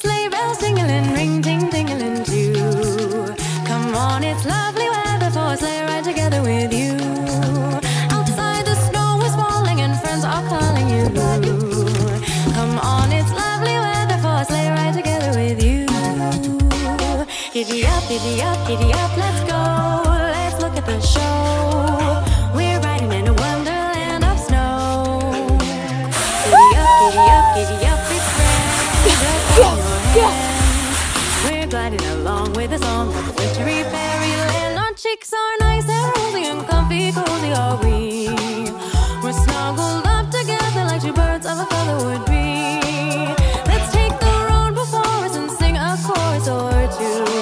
Sleigh bells jingling, ring ting tingling too. Come on, it's lovely weather for a sleigh ride together with you. Outside the snow is falling and friends are calling you. Come on, it's lovely weather for a sleigh ride together with you. Giddy up, giddy up, giddy up, let's go. Let's look at the show. We're riding in a wonderland of snow. Giddy up, giddy up, giddy up. Yeah. We're gliding along with a song of wintry fairyland. Our cheeks are nice and rosy and comfy, cozy are we. We're snuggled up together like two birds of a feather would be. Let's take the road before us and sing a chorus or two.